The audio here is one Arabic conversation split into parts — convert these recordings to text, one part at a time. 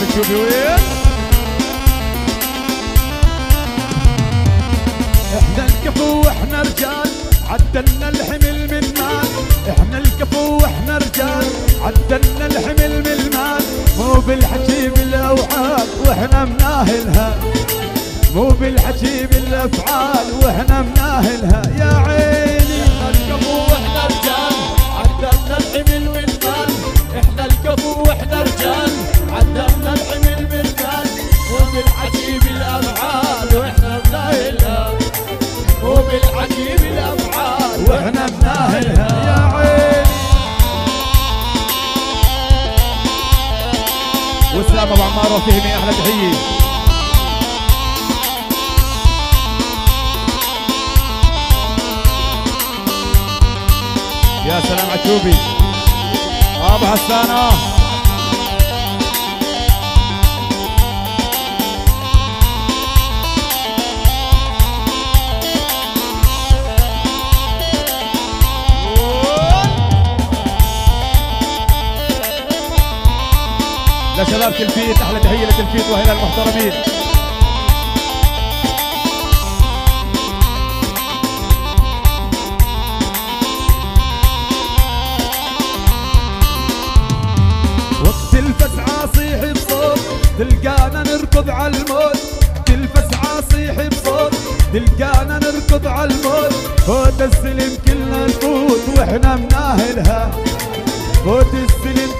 بتشوفي وين إحنا الكفو وإحنا رجال عدلنا الحمل من مال إحنا الكفو وإحنا رجال عدلنا الحمل من المال. مو بالحكي بالاوعال وإحنا مناهلها. مو بالحكي بالافعال وإحنا مناهلها. يا عمار وفهمي أحلى تحيه يا سلام عتوبي ابو حسان آه لشباب تلفيت أحلى تحية لتلفيت واهلها المحترمين وقت الفزعة صيح بصوت تلقانا نركض على الموت. الفزعة صيح بصوت تلقانا نركض على الموت. فوت السلم كلنا نفوت وإحنا مناهلها. فوت السلم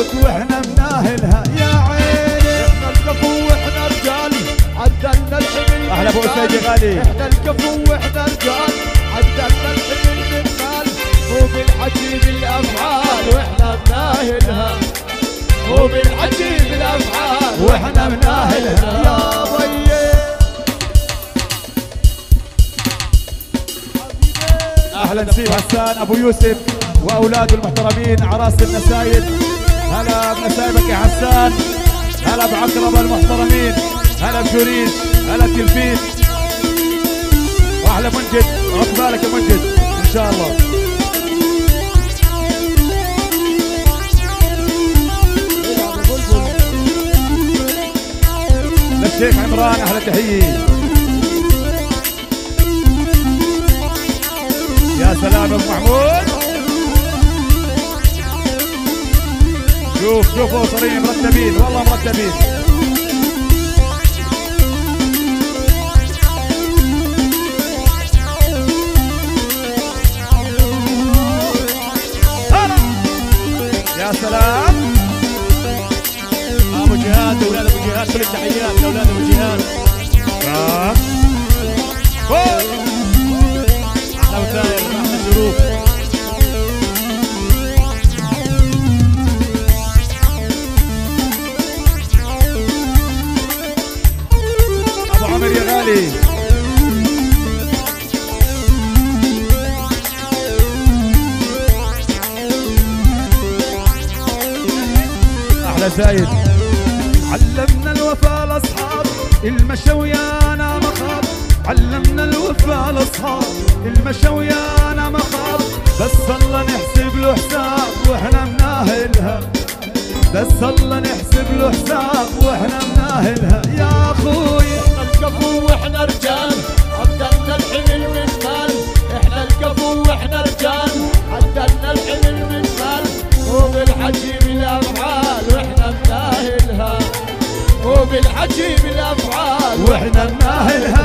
نفوت وإحنا مناهلها يا عيني. إحنا الكفو وإحنا رجال. عدلنا الحمل أبو بالمال. أسيد غالي. إحنا الكفو وإحنا رجال. عدلنا الحمل بالمال وبالحكي بالافعال وإحنا بناهلها. وبالحكي بالافعال وإحنا مناهلها يا ضيي أهلا نسيب حسان أبو يوسف واولاده المحترمين عراس النسايب هلا بنسايبك يا حسان. هلا بعقربة المحترمين. هلا بشوريش هلا بتلفيت واحلى منجد. عقبالك يا منجد. إن شاء الله. للشيخ عمران أحلى تحية. يا سلام أبو محمود. شوف شوف اسرين مرتبين. والله مرتبين. يا سلام! أبو جهاد أولاد أبو جهاد كل التحيات لأولاد أبو جهاد. أحلى زايد. علمنا الوفاء الأصحاب المشويانا مخاض علمنا الوفاء الأصحاب المشويانا مخاض بس الله نحسب له حساب وإحنا مناهلها. بس الله نحسب له حساب وإحنا مناهلها. يا وبالحكي بالافعال وإحنا مناهلها